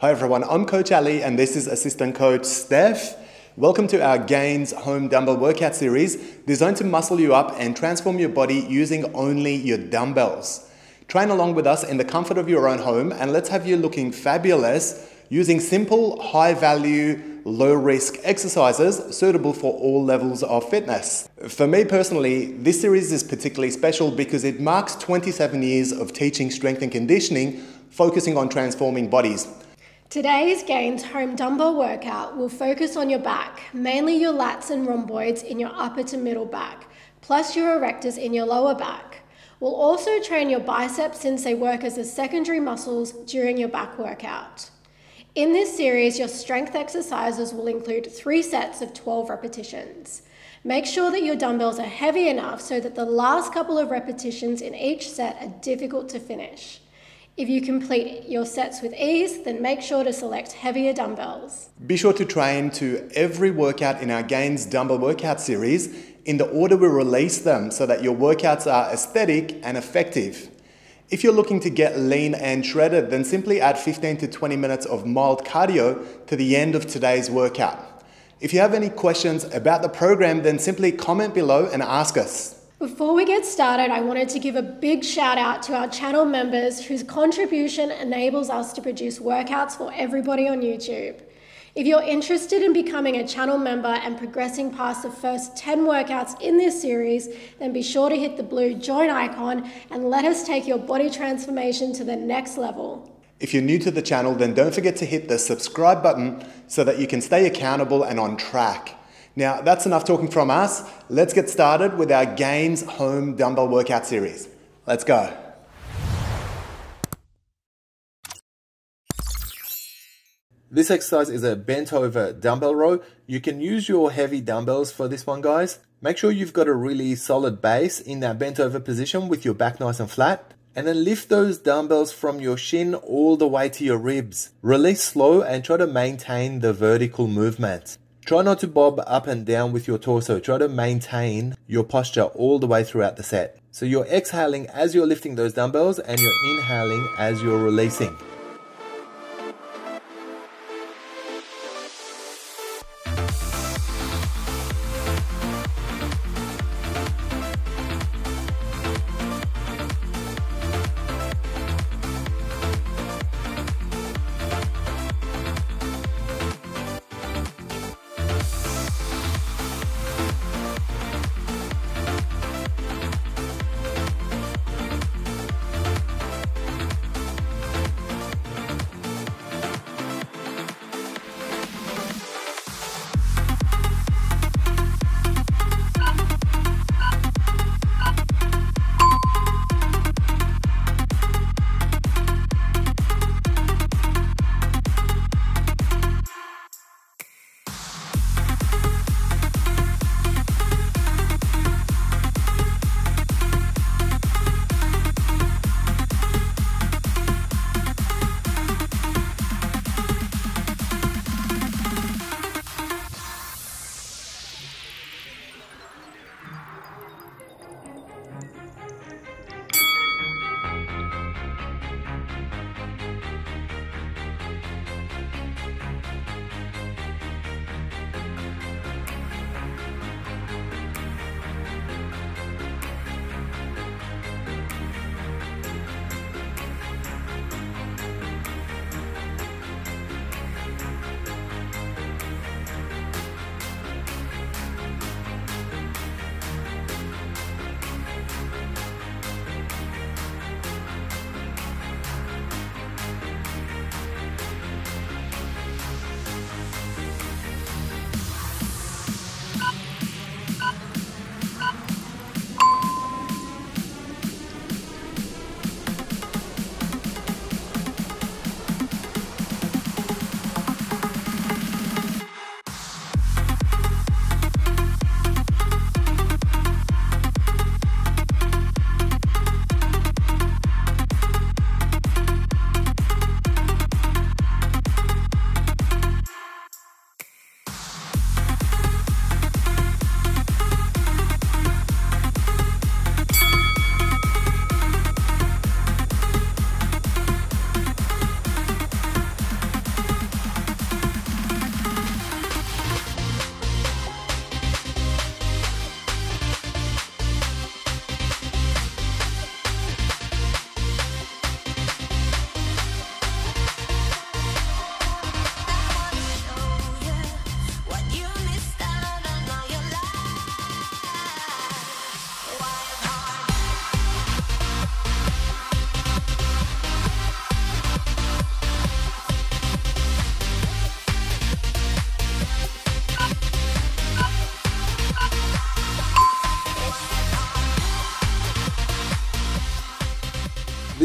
Hi everyone, I'm Coach Ali and this is Assistant Coach Steph. Welcome to our Gains Home Dumbbell Workout Series designed to muscle you up and transform your body using only your dumbbells. Train along with us in the comfort of your own home and let's have you looking fabulous using simple, high value, low risk exercises suitable for all levels of fitness. For me personally, this series is particularly special because it marks 27 years of teaching strength and conditioning focusing on transforming bodies. Today's Gains Home Dumbbell workout will focus on your back, mainly your lats and rhomboids in your upper to middle back, plus your erectors in your lower back. We'll also train your biceps since they work as the secondary muscles during your back workout. In this series, your strength exercises will include three sets of 12 repetitions. Make sure that your dumbbells are heavy enough so that the last couple of repetitions in each set are difficult to finish. If you complete your sets with ease, then make sure to select heavier dumbbells. Be sure to train to every workout in our Gains Dumbbell Workout series in the order we release them so that your workouts are aesthetic and effective. If you're looking to get lean and shredded, then simply add 15 to 20 minutes of mild cardio to the end of today's workout. If you have any questions about the program, then simply comment below and ask us. Before we get started, I wanted to give a big shout out to our channel members whose contribution enables us to produce workouts for everybody on YouTube. If you're interested in becoming a channel member and progressing past the first 10 workouts in this series, then be sure to hit the blue join icon and let us take your body transformation to the next level. If you're new to the channel, then don't forget to hit the subscribe button so that you can stay accountable and on track. Now, that's enough talking from us. Let's get started with our Gains Home Dumbbell Workout Series. Let's go. This exercise is a bent over dumbbell row. You can use your heavy dumbbells for this one, guys. Make sure you've got a really solid base in that bent over position with your back nice and flat. And then lift those dumbbells from your shin all the way to your ribs. Release slow and try to maintain the vertical movement. Try not to bob up and down with your torso. Try to maintain your posture all the way throughout the set. So you're exhaling as you're lifting those dumbbells and you're inhaling as you're releasing.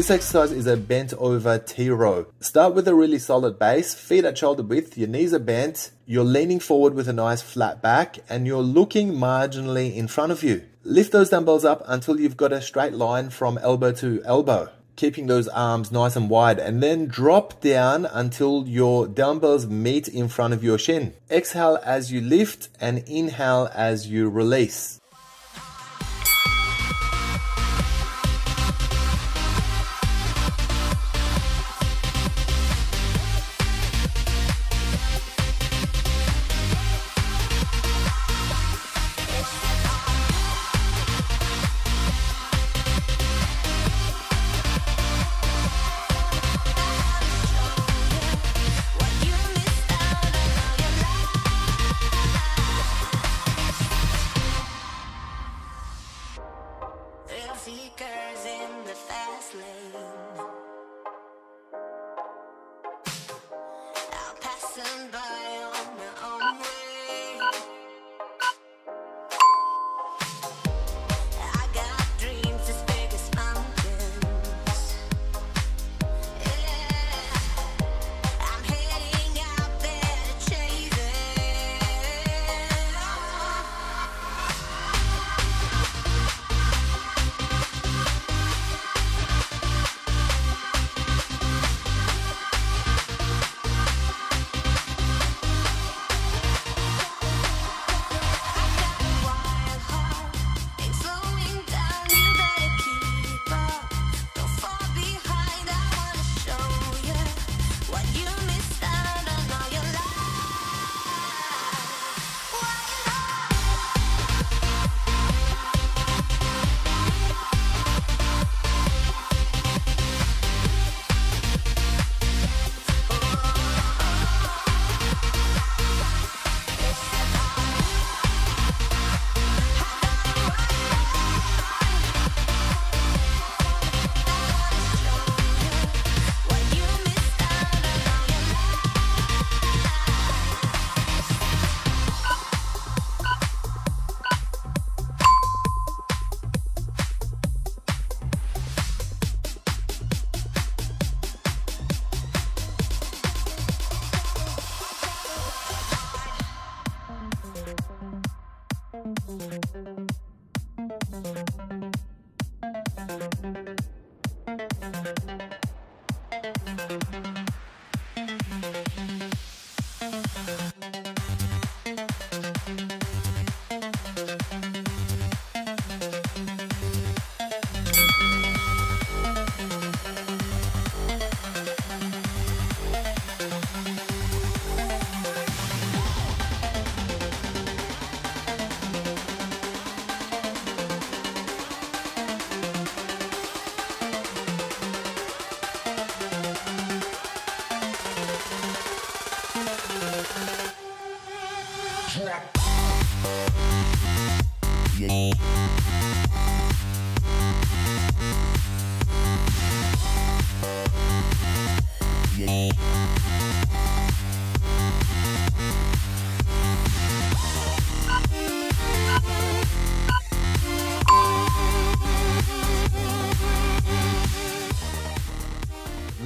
This exercise is a bent over T row. Start with a really solid base, feet at shoulder width, your knees are bent, you're leaning forward with a nice flat back, and you're looking marginally in front of you. Lift those dumbbells up until you've got a straight line from elbow to elbow, keeping those arms nice and wide, and then drop down until your dumbbells meet in front of your shin. Exhale as you lift and inhale as you release.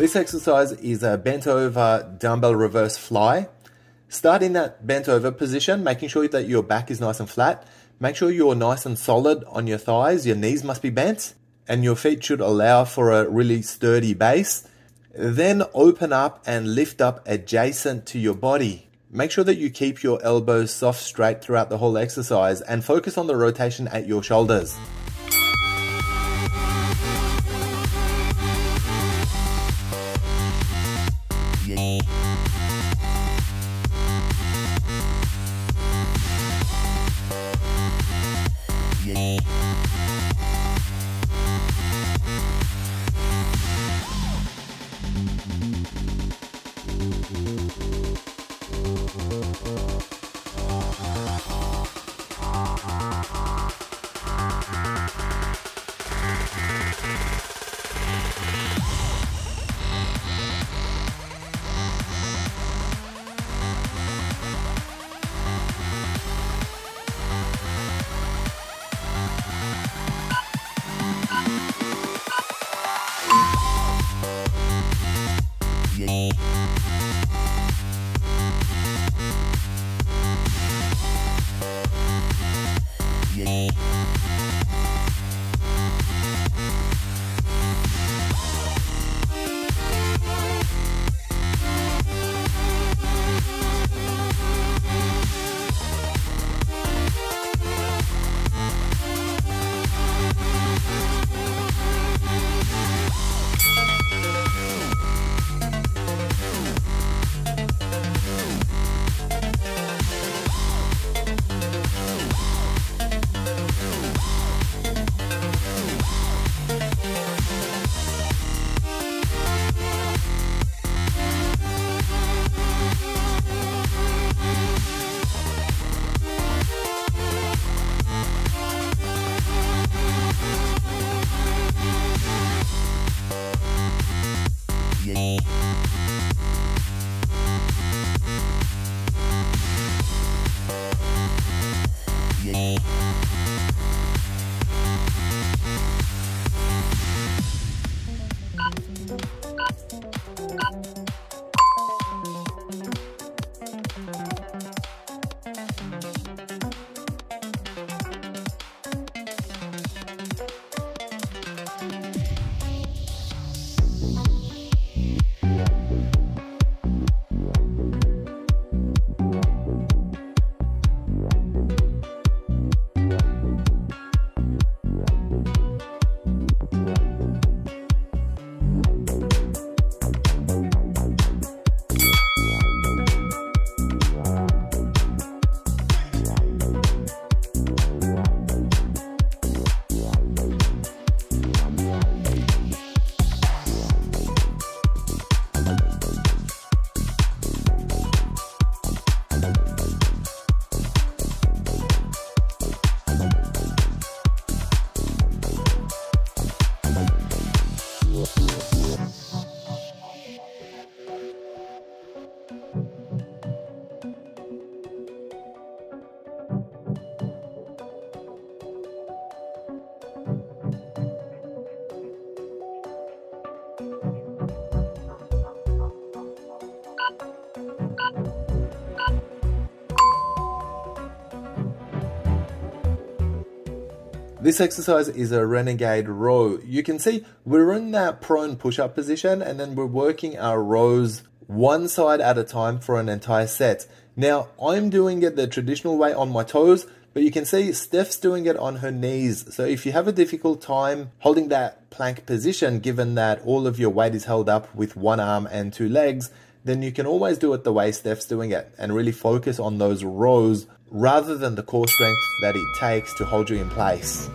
This exercise is a bent over dumbbell reverse fly. Start in that bent over position, making sure that your back is nice and flat. Make sure you're nice and solid on your thighs. Your knees must be bent and your feet should allow for a really sturdy base. Then open up and lift up adjacent to your body. Make sure that you keep your elbows soft straight throughout the whole exercise and focus on the rotation at your shoulders. This exercise is a renegade row. You can see we're in that prone push-up position and then we're working our rows one side at a time for an entire set. Now, I'm doing it the traditional way on my toes, but you can see Steph's doing it on her knees. So if you have a difficult time holding that plank position, given that all of your weight is held up with one arm and two legs, then you can always do it the way Steph's doing it and really focus on those rows rather than the core strength that it takes to hold you in place.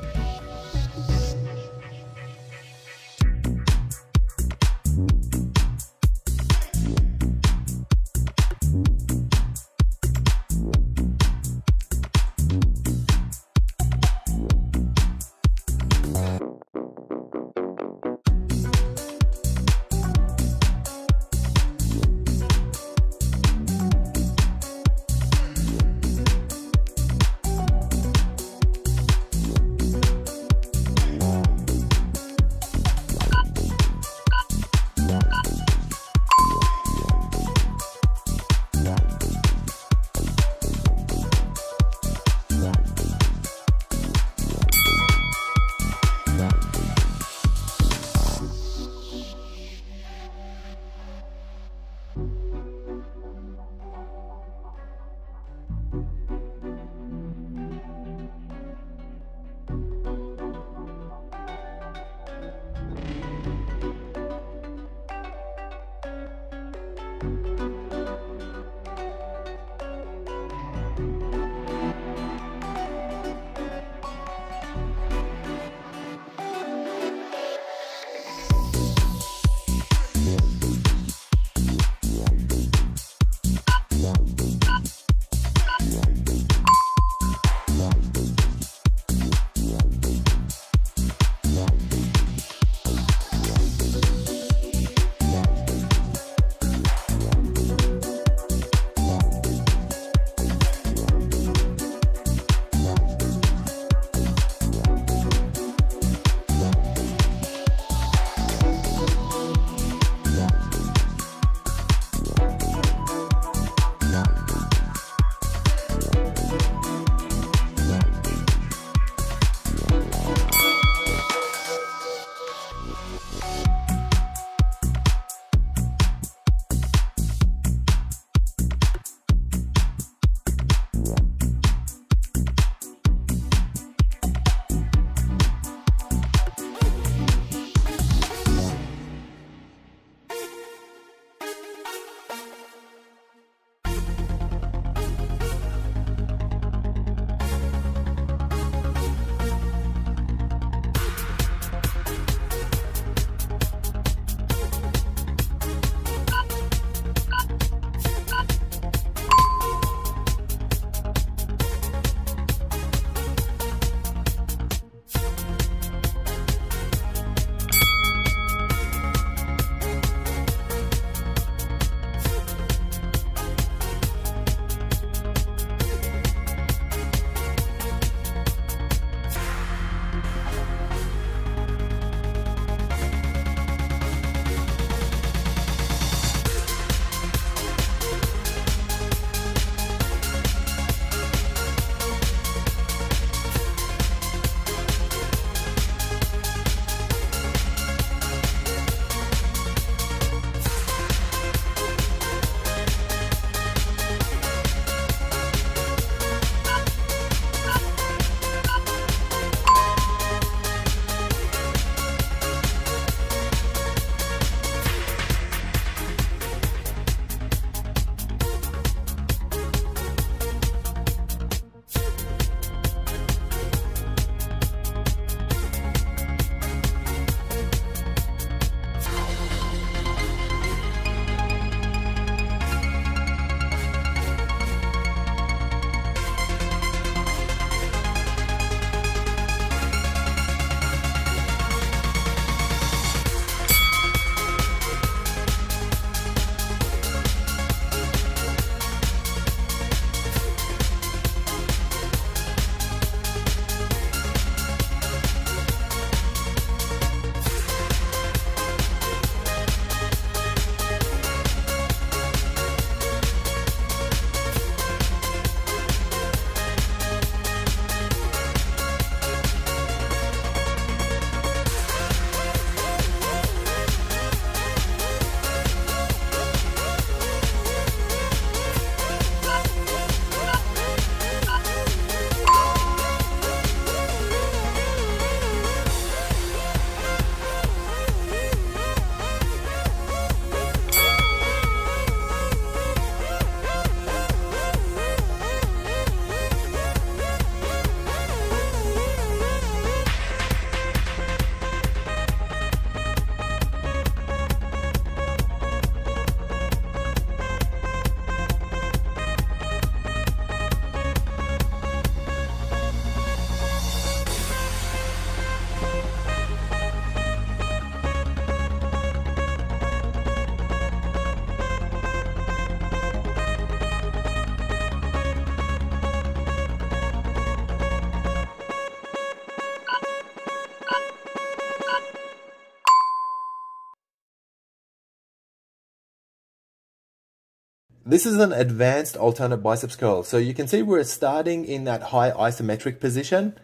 This is an advanced alternate biceps curl. So you can see we're starting in that high isometric position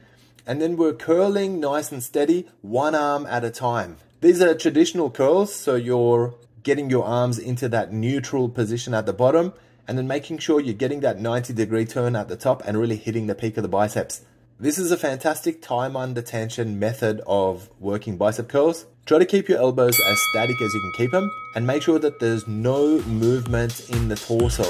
and then we're curling nice and steady, one arm at a time. These are traditional curls, so you're getting your arms into that neutral position at the bottom and then making sure you're getting that 90 degree turn at the top and really hitting the peak of the biceps. This is a fantastic time under tension method of working bicep curls. Try to keep your elbows as static as you can keep them and make sure that there's no movement in the torso.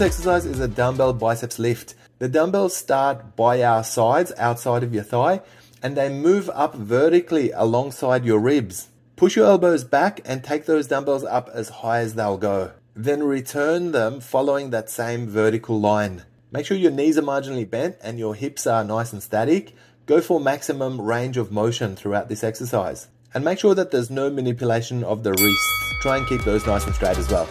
This exercise is a dumbbell biceps lift. The dumbbells start by our sides, outside of your thigh, and they move up vertically alongside your ribs. Push your elbows back and take those dumbbells up as high as they'll go. Then return them following that same vertical line. Make sure your knees are marginally bent and your hips are nice and static. Go for maximum range of motion throughout this exercise. And make sure that there's no manipulation of the wrists. Try and keep those nice and straight as well.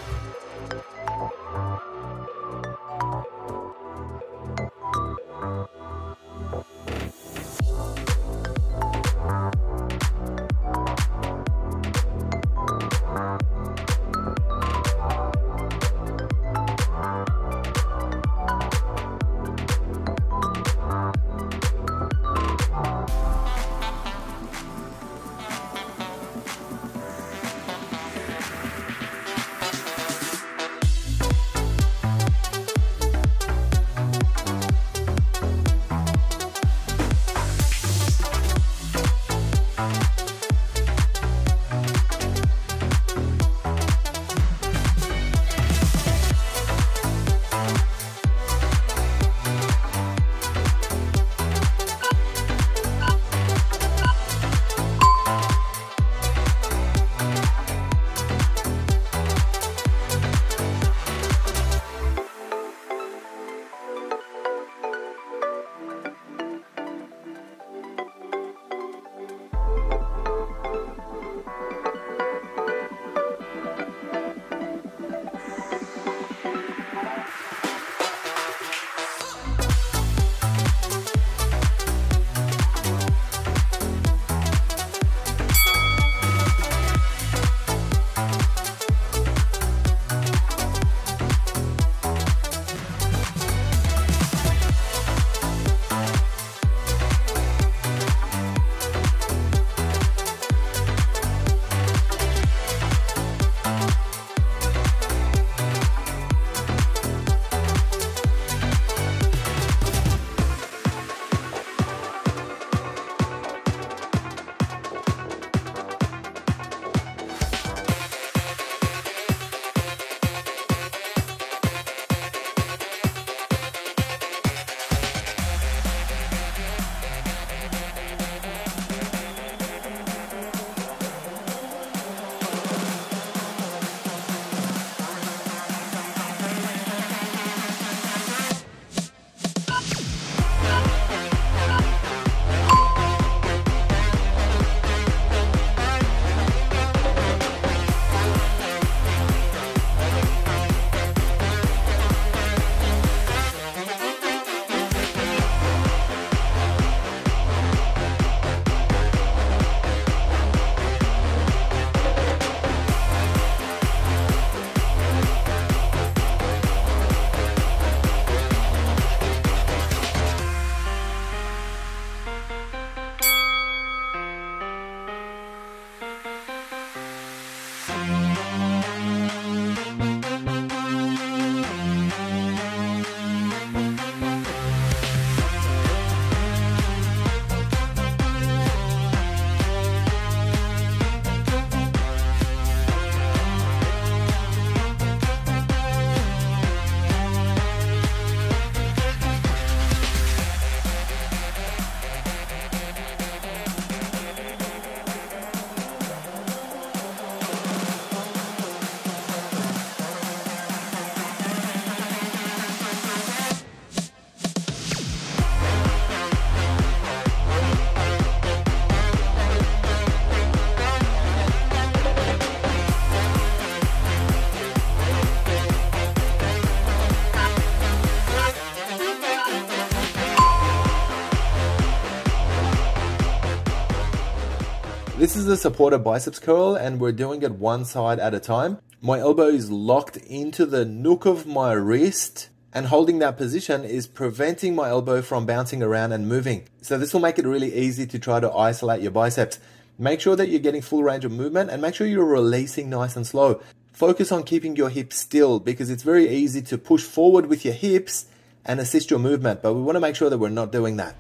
Is a supported biceps curl and we're doing it one side at a time. My elbow is locked into the nook of my wrist and holding that position is preventing my elbow from bouncing around and moving. So this will make it really easy to try to isolate your biceps. Make sure that you're getting full range of movement and make sure you're releasing nice and slow. Focus on keeping your hips still because it's very easy to push forward with your hips and assist your movement, but we want to make sure that we're not doing that.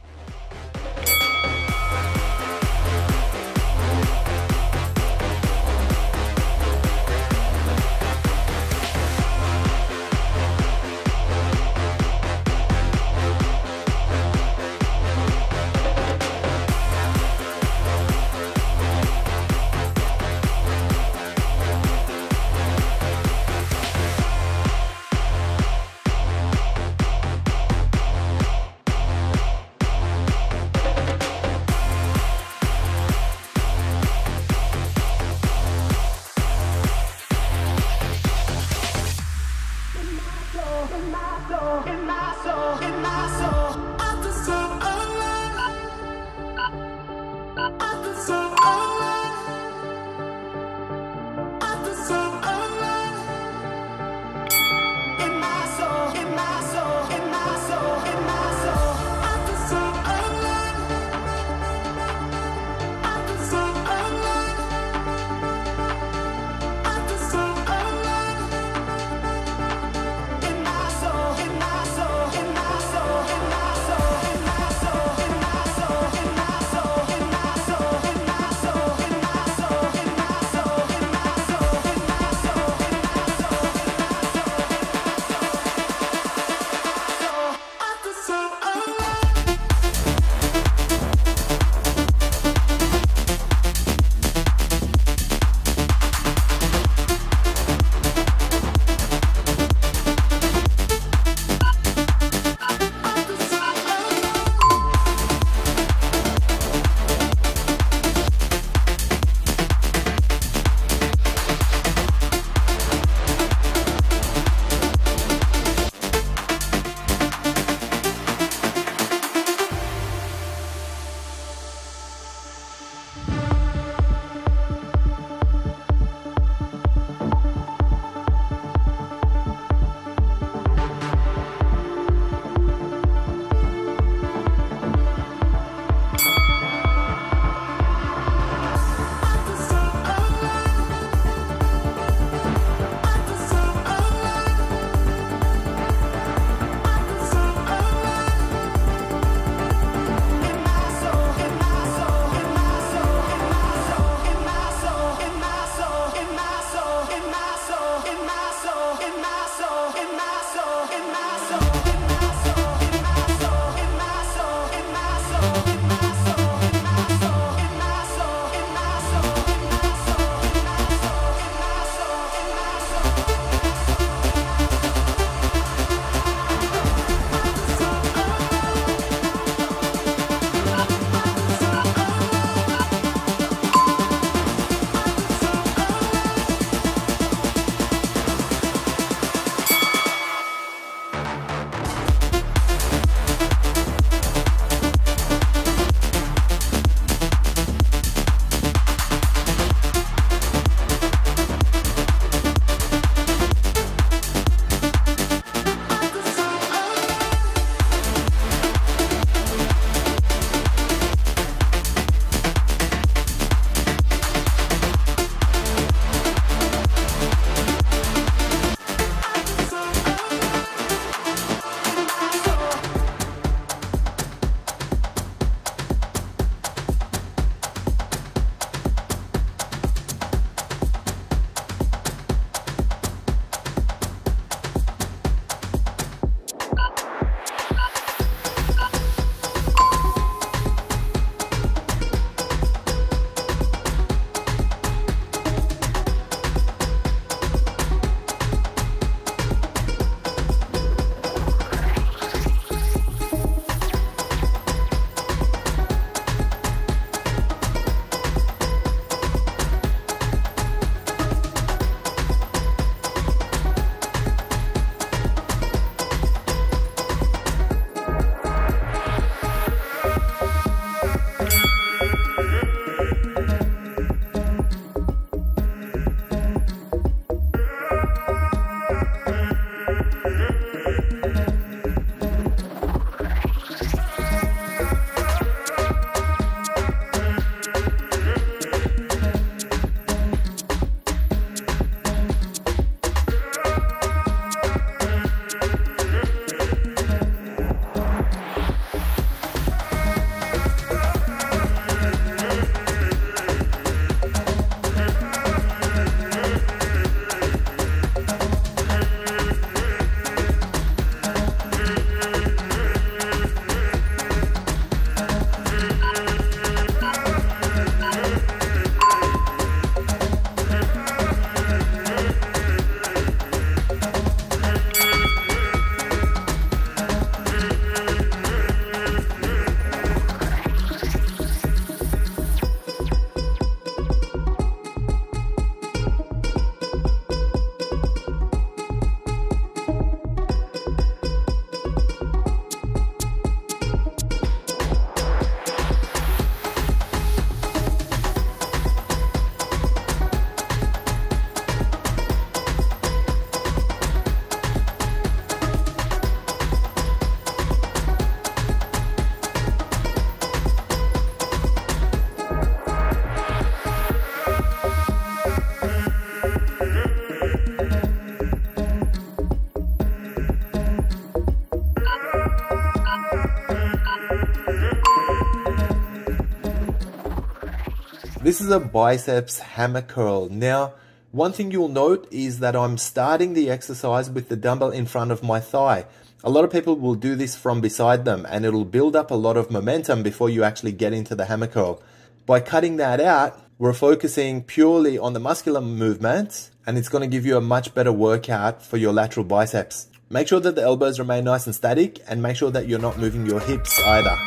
This is a biceps hammer curl. Now, one thing you'll note is that I'm starting the exercise with the dumbbell in front of my thigh. A lot of people will do this from beside them and it'll build up a lot of momentum before you actually get into the hammer curl. By cutting that out, we're focusing purely on the muscular movements and it's going to give you a much better workout for your lateral biceps. Make sure that the elbows remain nice and static and make sure that you're not moving your hips either.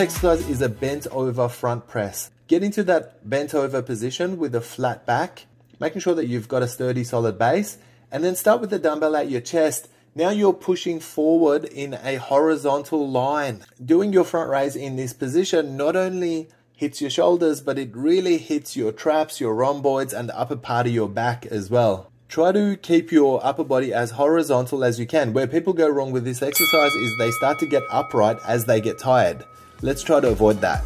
Exercise is a bent over front press. Get into that bent over position with a flat back, making sure that you've got a sturdy solid base, and then start with the dumbbell at your chest. Now you're pushing forward in a horizontal line. Doing your front raise in this position not only hits your shoulders, but it really hits your traps, your rhomboids, and the upper part of your back as well. Try to keep your upper body as horizontal as you can. Where people go wrong with this exercise is they start to get upright as they get tired. Let's try to avoid that.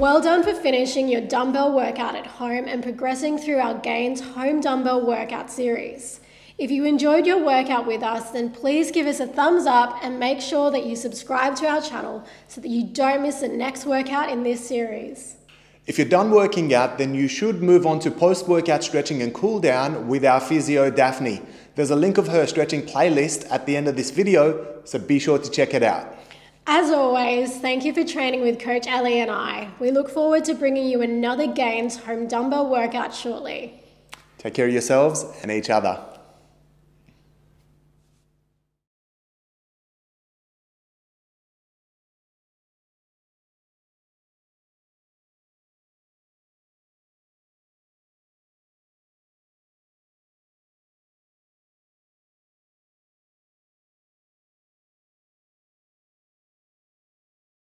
Well done for finishing your dumbbell workout at home and progressing through our Gains Home Dumbbell Workout series. If you enjoyed your workout with us, then please give us a thumbs up and make sure that you subscribe to our channel so that you don't miss the next workout in this series. If you're done working out, then you should move on to post workout stretching and cool down with our physio Daphne. There's a link of her stretching playlist at the end of this video, so be sure to check it out. As always, thank you for training with Coach Ali and I. We look forward to bringing you another Gains Home Dumbbell workout shortly. Take care of yourselves and each other.